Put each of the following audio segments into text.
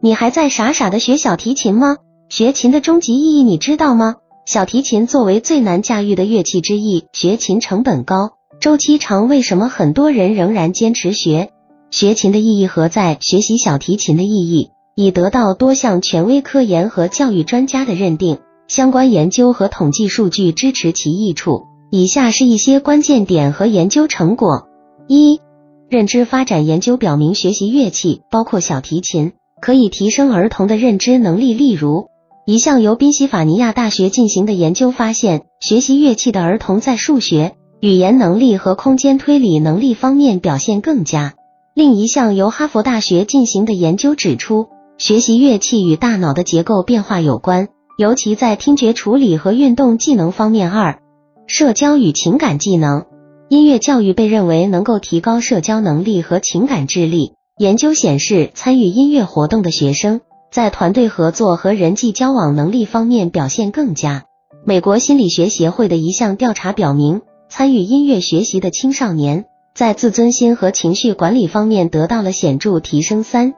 你还在傻傻的学小提琴吗？学琴的终极意义你知道吗？小提琴作为最难驾驭的乐器之一，学琴成本高，周期长。为什么很多人仍然坚持学？学琴的意义何在？学习小提琴的意义已得到多项权威科研和教育专家的认定，相关研究和统计数据支持其益处。以下是一些关键点和研究成果：一、认知发展研究表明，学习乐器，包括小提琴。可以提升儿童的认知能力。例如，一项由宾夕法尼亚大学进行的研究发现，学习乐器的儿童在数学、语言能力和空间推理能力方面表现更佳。另一项由哈佛大学进行的研究指出，学习乐器与大脑的结构变化有关，尤其在听觉处理和运动技能方面。二、社交与情感技能，音乐教育被认为能够提高社交能力和情感智力。研究显示，参与音乐活动的学生在团队合作和人际交往能力方面表现更佳。美国心理学协会的一项调查表明，参与音乐学习的青少年在自尊心和情绪管理方面得到了显著提升。三、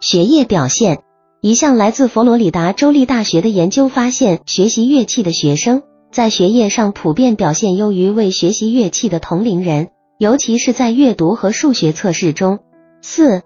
学业表现。一项来自佛罗里达州立大学的研究发现，学习乐器的学生在学业上普遍表现优于未学习乐器的同龄人，尤其是在阅读和数学测试中。四、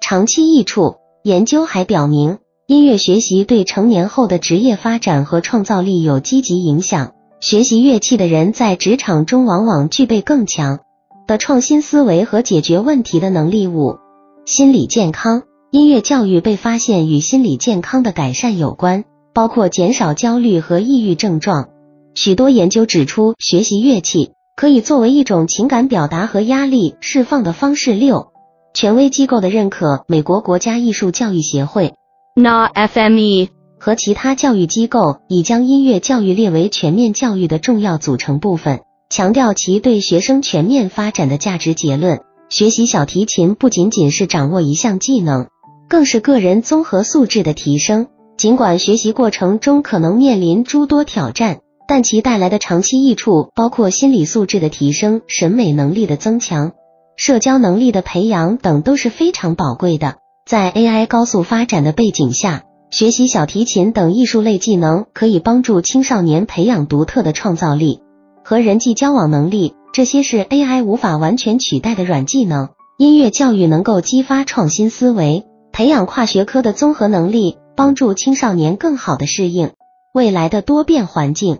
长期益处。研究还表明，音乐学习对成年后的职业发展和创造力有积极影响。学习乐器的人在职场中往往具备更强的创新思维和解决问题的能力。五、心理健康。音乐教育被发现与心理健康的改善有关，包括减少焦虑和抑郁症状。许多研究指出，学习乐器可以作为一种情感表达和压力释放的方式。六。权威机构的认可，美国国家艺术教育协会 （NAFME） 和其他教育机构已将音乐教育列为全面教育的重要组成部分，强调其对学生全面发展的价值。结论：学习小提琴不仅仅是掌握一项技能，更是个人综合素质的提升。尽管学习过程中可能面临诸多挑战，但其带来的长期益处包括心理素质的提升、审美能力的增强。社交能力的培养等都是非常宝贵的。在 AI 高速发展的背景下，学习小提琴等艺术类技能可以帮助青少年培养独特的创造力和人际交往能力，这些是 AI 无法完全取代的软技能。音乐教育能够激发创新思维，培养跨学科的综合能力，帮助青少年更好的适应未来的多变环境。